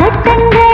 கொட்டங்கள்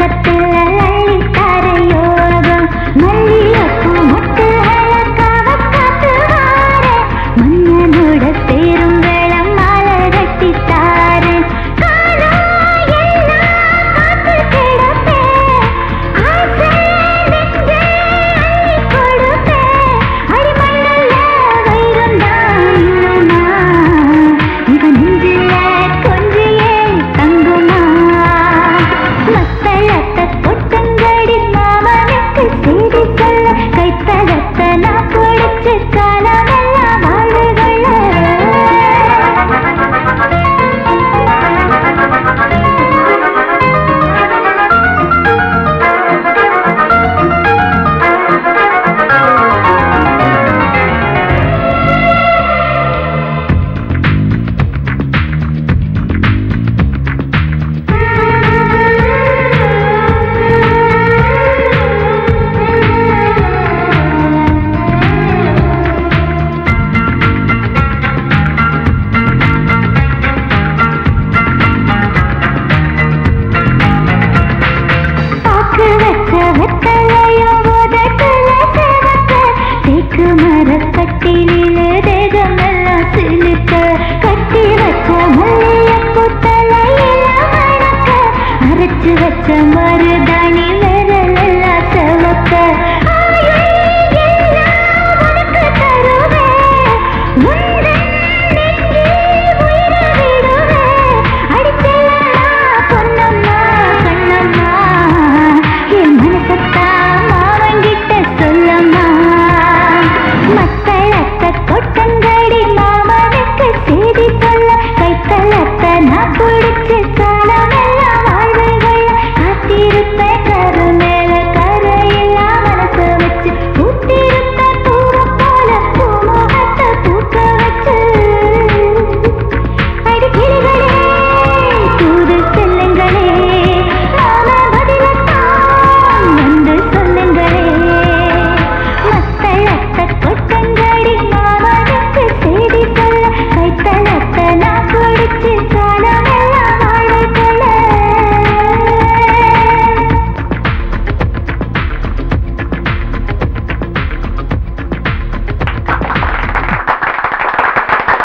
பக்கத்துல அரைச்சு வச்ச மருத